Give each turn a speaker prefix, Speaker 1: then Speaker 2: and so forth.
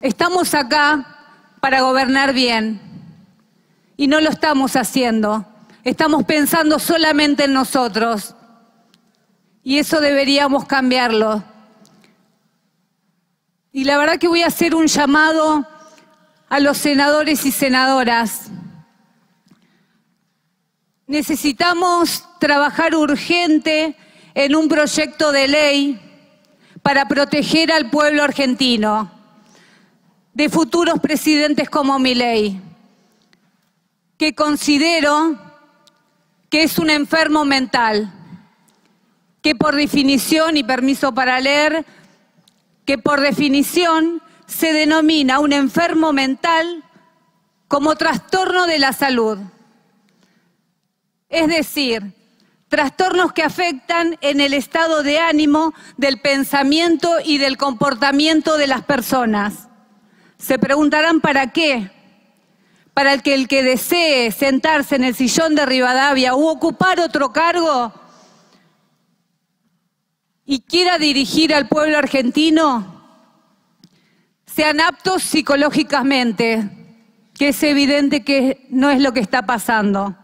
Speaker 1: Estamos acá para gobernar bien y no lo estamos haciendo. Estamos pensando solamente en nosotros y eso deberíamos cambiarlo. Y la verdad que voy a hacer un llamado a los senadores y senadoras. Necesitamos trabajar urgente en un proyecto de ley para proteger al pueblo argentino de futuros presidentes como Milei, que considero que es un enfermo mental, que por definición, y permiso para leer, que por definición se denomina un enfermo mental como trastorno de la salud. Es decir, trastornos que afectan en el estado de ánimo, del pensamiento y del comportamiento de las personas. Se preguntarán para qué. Para que el que desee sentarse en el sillón de Rivadavia u ocupar otro cargo y quiera dirigir al pueblo argentino, sean aptos psicológicamente, que es evidente que no es lo que está pasando.